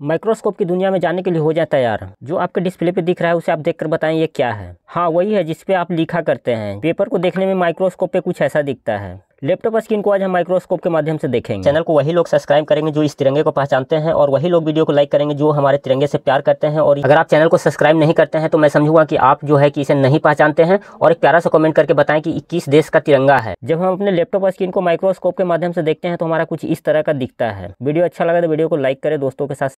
Microscope की दुनिया में जाने के लिए हो जाए तैयार। जो आपके डिस्प्ले पे दिख रहा है, उसे आप देखकर बताएँ ये क्या है। हाँ वही है जिसपे आप लिखा करते हैं। पेपर को देखने में माइक्रोस्कोप पे कुछ ऐसा दिखता है। लैपटॉप स्क्रीन को आज हम माइक्रोस्कोप के माध्यम से देखेंगे। चैनल को वही लोग सब्सक्राइब करेंगे जो इस तिरंगे को पहचानते हैं और वही लोग वीडियो को लाइक करेंगे जो हमारे तिरंगे से प्यार करते हैं। और अगर आप चैनल को सब्सक्राइब नहीं करते हैं तो मैं समझूँगा कि आप जो है कि इसे नहीं पहचानते हैं। और एक प्यारा सा कमेंट करके बताएँ कि किस देश का तिरंगा है। जब हम अपने लैपटॉप स्क्रीन को माइक्रोस्कोप के माध्यम से देखते हैं तो हमारा कुछ इस तरह का दिखता है। वीडियो अच्छा लगा तो वीडियो को लाइक करें, दोस्तों के साथ